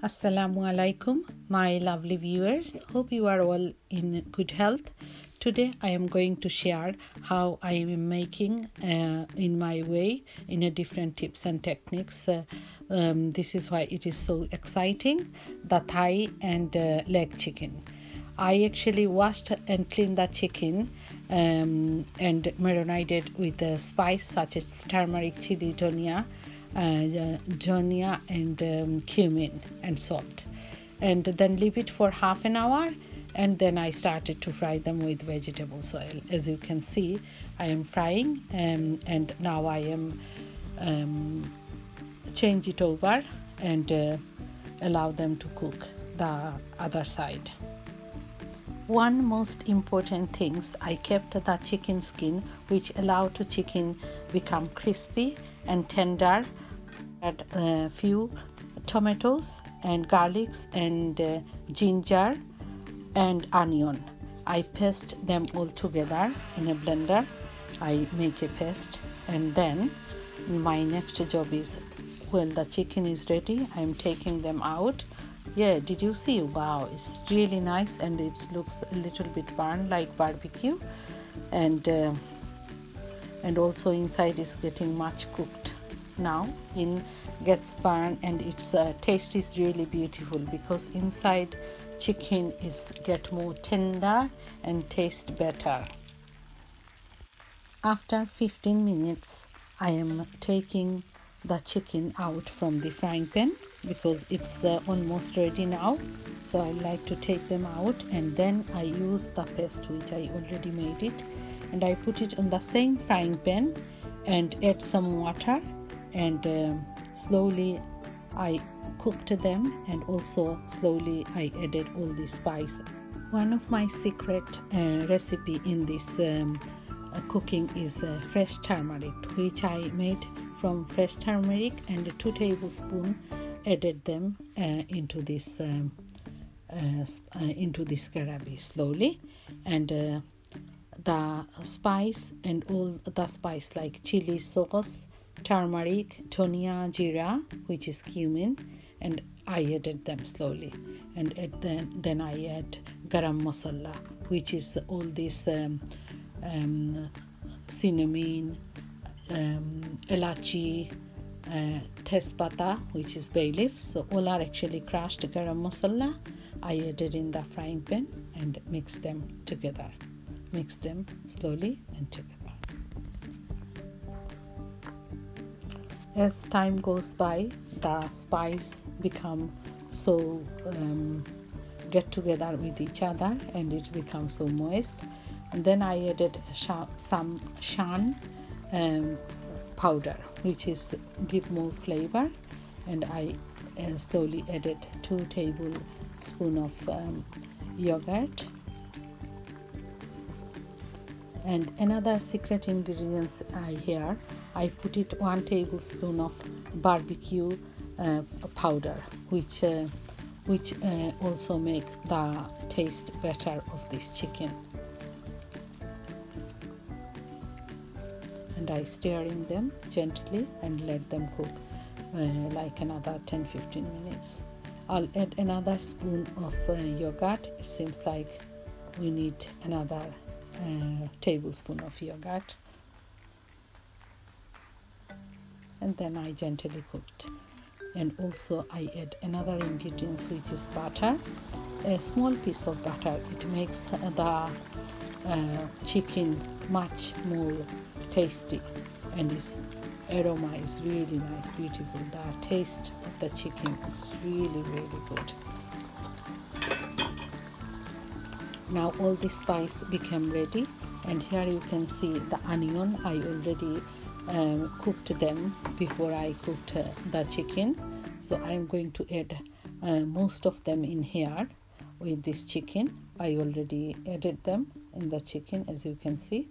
Assalamu alaikum, my lovely viewers. Hope you are all in good health. Today I am going to share how I am making uh, in my way in a different tips and techniques. Uh, um, this is why it is so exciting the thigh and uh, leg chicken. I actually washed and cleaned the chicken um, and marinated with a spice such as turmeric, chili, uh, dhania and um, cumin and salt. And then leave it for half an hour and then I started to fry them with vegetable oil as you can see I am frying um, and now I am um, change it over and uh, allow them to cook the other side. One most important things I kept the chicken skin which allowed the chicken become crispy and tender add a few tomatoes and garlics and uh, ginger and onion. I paste them all together in a blender. I make a paste and then my next job is when the chicken is ready. I'm taking them out. Yeah did you see? Wow it's really nice and it looks a little bit burned like barbecue. And uh, and also inside is getting much cooked now in gets burned and its uh, taste is really beautiful because inside chicken is get more tender and taste better. After 15 minutes i am taking the chicken out from the frying pan because it's uh, almost ready now. So i like to take them out and then i use the paste which i already made it. And i put it on the same frying pan and add some water and uh, slowly I cooked them and also slowly I added all the spice. One of my secret uh, recipe in this um, uh, cooking is uh, fresh turmeric which I made from fresh turmeric and two tablespoon added them uh, into this um, uh, uh, into this garabi slowly and the spice and all the spice like chili sauce turmeric, tonia, jeera, which is cumin, and I added them slowly. And then, then I add garam masala, which is all this um, um, cinnamon, um, elachi, uh, tespata, which is bay leaf. So all are actually crushed garam masala. I added in the frying pan and mix them together. Mix them slowly and together. As time goes by the spice become so um, get together with each other and it becomes so moist. And then i added some shan um, powder which is give more flavor. And i uh, slowly added two tablespoon of um, yogurt and another secret ingredients i here I put it one tablespoon of barbecue uh, powder, which uh, which uh, also make the taste better of this chicken. And I stirring them gently and let them cook uh, like another 10-15 minutes. I'll add another spoon of uh, yogurt. It seems like we need another uh, tablespoon of yogurt. And then I gently cooked. And also I add another ingredients which is butter. A small piece of butter. It makes the uh, chicken much more tasty and its aroma is really nice beautiful. The taste of the chicken is really really good now all the spice became ready and here you can see the onion. I already um, cooked them before I cooked uh, the chicken. So I'm going to add uh, most of them in here with this chicken. I already added them in the chicken as you can see.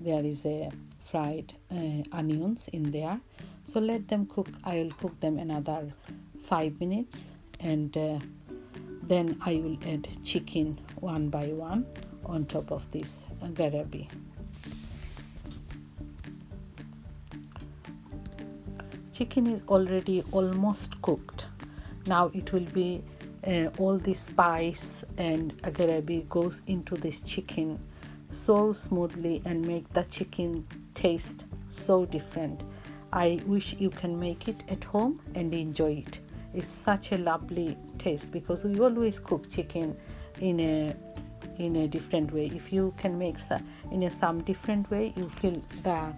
There is a fried uh, onions in there. So let them cook. I will cook them another five minutes and uh, then I will add chicken one by one on top of this garabi chicken is already almost cooked. Now it will be uh, all the spice and gravy goes into this chicken so smoothly and make the chicken taste so different. I wish you can make it at home and enjoy it it's such a lovely taste because we always cook chicken in a in a different way. If you can make in a some different way you feel the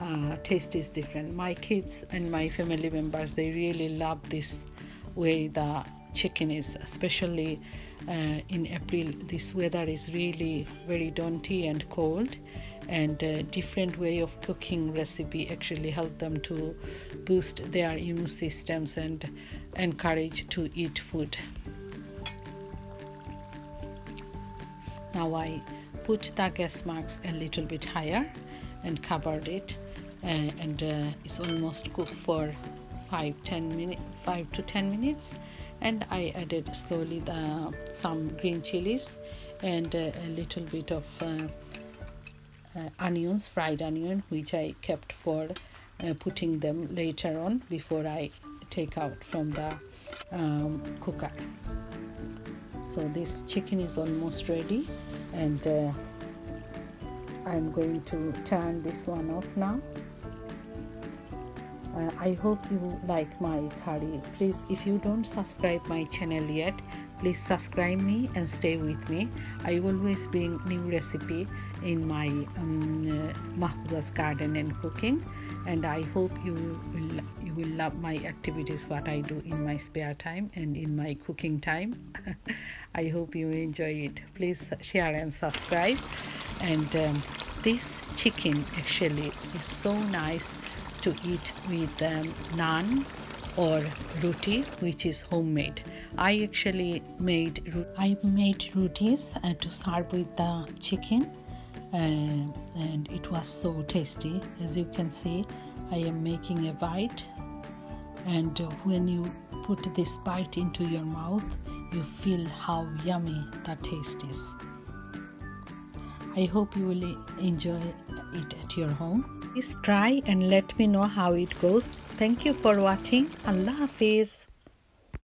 uh, taste is different. My kids and my family members they really love this way the chicken is especially uh, in april. This weather is really very daunty and cold and different way of cooking recipe actually help them to boost their immune systems and encourage to eat food. Now i put the gas marks a little bit higher and covered it uh, and uh, it's almost cooked for 5 10 minutes 5 to 10 minutes. And I added slowly the some green chilies and uh, a little bit of uh, onions fried onion which I kept for uh, putting them later on before I take out from the um, cooker. So this chicken is almost ready and uh, I'm going to turn this one off now. Uh, i hope you like my curry. Please if you don't subscribe my channel yet please subscribe me and stay with me. I always bring new recipe in my um, uh, garden and cooking and i hope you will you will love my activities what i do in my spare time and in my cooking time. I hope you enjoy it. Please share and subscribe. And um, this chicken actually is so nice to eat with um, naan or roti which is homemade. I actually made i made rotis uh, to serve with the chicken uh, and it was so tasty. As you can see i am making a bite and when you put this bite into your mouth you feel how yummy the taste is. I hope you will enjoy it at your home Please try and let me know how it goes. Thank you for watching. Allah Hafiz.